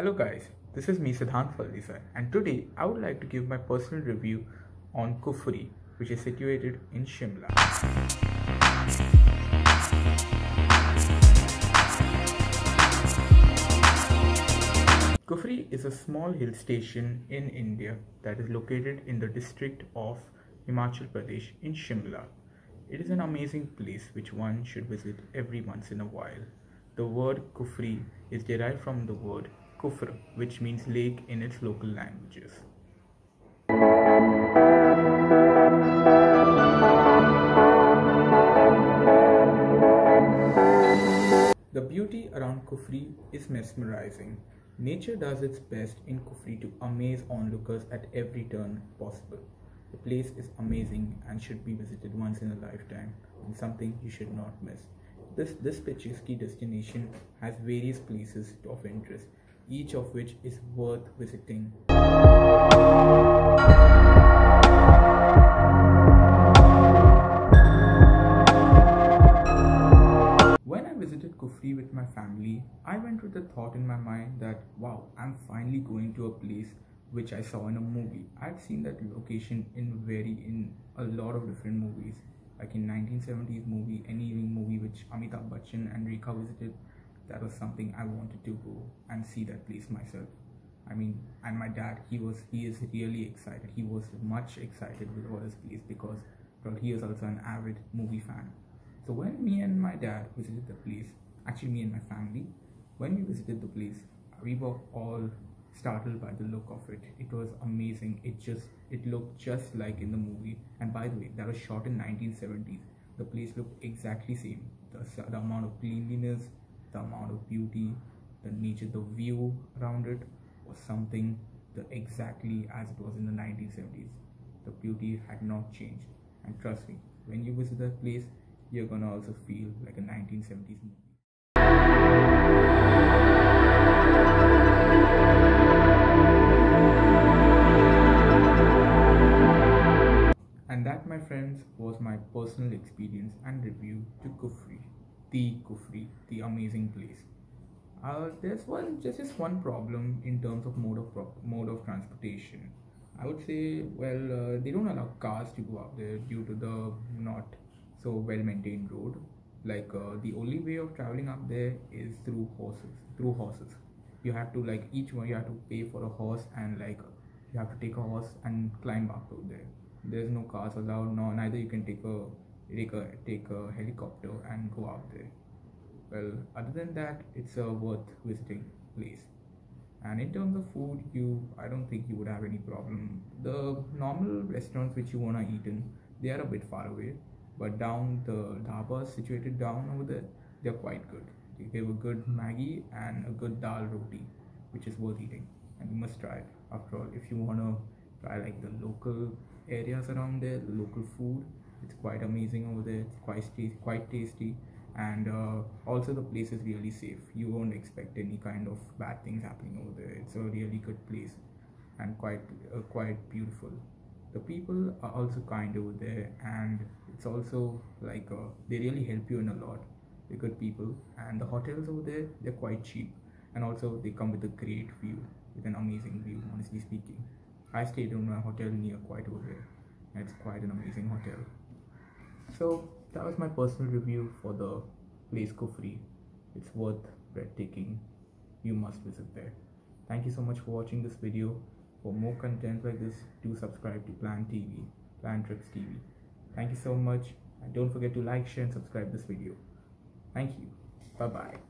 Hello guys, this is me Siddhant Faldisa and today I would like to give my personal review on Kufri which is situated in Shimla. Kufri is a small hill station in India that is located in the district of Himachal Pradesh in Shimla. It is an amazing place which one should visit every once in a while. The word Kufri is derived from the word Kufr, which means lake in its local languages. The beauty around Kufri is mesmerizing. Nature does its best in Kufri to amaze onlookers at every turn possible. The place is amazing and should be visited once in a lifetime and something you should not miss. This, this picturesque destination has various places of interest, each of which is worth visiting. When I visited Kufri with my family, I went with the thought in my mind that wow, I'm finally going to a place which I saw in a movie. I've seen that location in very in a lot of different movies, like in 1970s movie, any movie which Amitabh Bachchan and Rekha visited. That was something I wanted to go and see that place myself. I mean, and my dad, he was he is really excited. He was much excited with all this place because well, he is also an avid movie fan. So when me and my dad visited the place, actually me and my family, when we visited the place, we were all startled by the look of it. It was amazing. It just it looked just like in the movie. And by the way, that was shot in 1970s. The place looked exactly same. The, the amount of cleanliness, the amount of beauty, the nature, the view around it was something the exactly as it was in the 1970s. The beauty had not changed. And trust me, when you visit that place, you're gonna also feel like a 1970s movie. And that, my friends, was my personal experience and review to Kufri, the Kufri, the amazing place. Uh, there's one, just just one problem in terms of mode of pro- mode of transportation. I would say, well, uh, they don't allow cars to go up there due to the not so well maintained road. Like uh, the only way of traveling up there is through horses. Through horses, you have to like each one you have to pay for a horse and like you have to take a horse and climb up to there. There's no cars allowed. No, neither you can take a take a take a helicopter and go out there. Well, other than that, it's a worth visiting place. And in terms of food, you I don't think you would have any problem. The normal restaurants which you wanna eat in, they are a bit far away, but down the dhabas situated down over there, they're quite good. They give a good maggi and a good dal roti, which is worth eating, and you must try it. After all, if you wanna try like the local areas around there, the local food, it's quite amazing over there. It's quite tasty, quite tasty. And uh, also the place is really safe. You won't expect any kind of bad things happening over there. It's a really good place and quite uh, quite beautiful. The people are also kind over there and it's also like uh, they really help you in a lot. They're good people and the hotels over there they're quite cheap. And also they come with a great view with an amazing view honestly speaking. I stayed in a hotel near quite over there. It's quite an amazing hotel so that was my personal review for the place Kufri. It's worth breathtaking. You must visit there. Thank you so much for watching this video. For more content like this, do subscribe to Plan TV, Plan Trips TV. Thank you so much. And don't forget to like, share, and subscribe this video. Thank you. Bye bye.